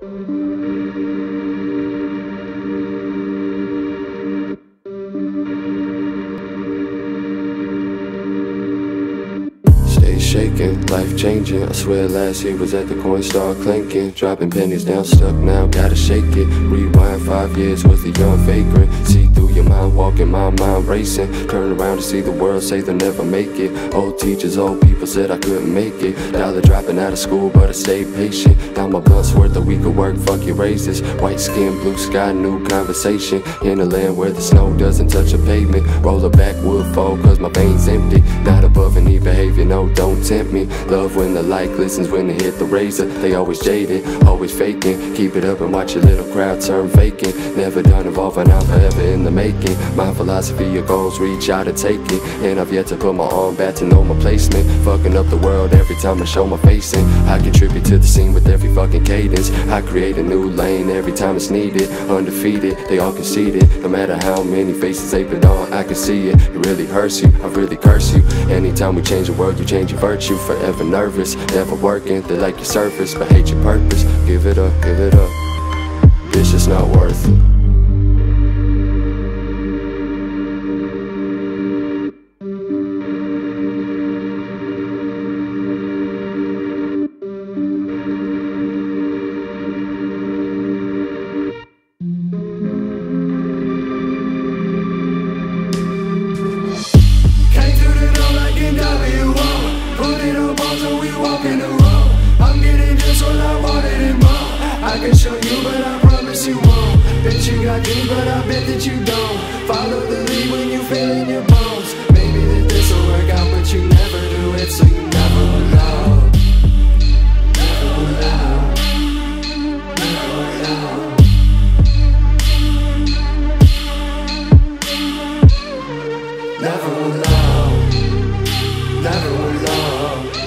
Stay shaking, life changing. I swear last year was at the Coinstar clanking. Dropping pennies down, stuck now, gotta shake it. Rewind five years, was the young vagrant. See through your mind, walking my mind racing. Turn around to see the world, say they'll never make it. Old teachers, old people said I couldn't make it. Dollar dropping out of school, but I stayed patient. Now my blunt's worth a week of work, fuck your raises. White skin, blue sky, new conversation. In a land where the snow doesn't touch a pavement. Roll a backwood fall, cause my veins empty. No, don't tempt me. Love when the light glistens when they hit the razor. They always jaded, always faking. Keep it up and watch your little crowd turn vacant. Never done evolving out forever in the making. My philosophy, your goals reach out and take it. And I've yet to put my arm back to know my placement. Fucking up the world every time I show my face in. I contribute to the scene with every fucking cadence. I create a new lane every time it's needed. Undefeated, they all conceded. No matter how many faces they put on, I can see it. It really hurts you, I really curse you. Anytime we change the world, you change your virtue. Forever nervous, never working. They like your surface, but hate your purpose. Give it up, give it up. It's just not worth it. that you don't. Follow the lead when you feel in your bones. Maybe that this'll work out but you never do it So you never will know. Never will know. Never will know.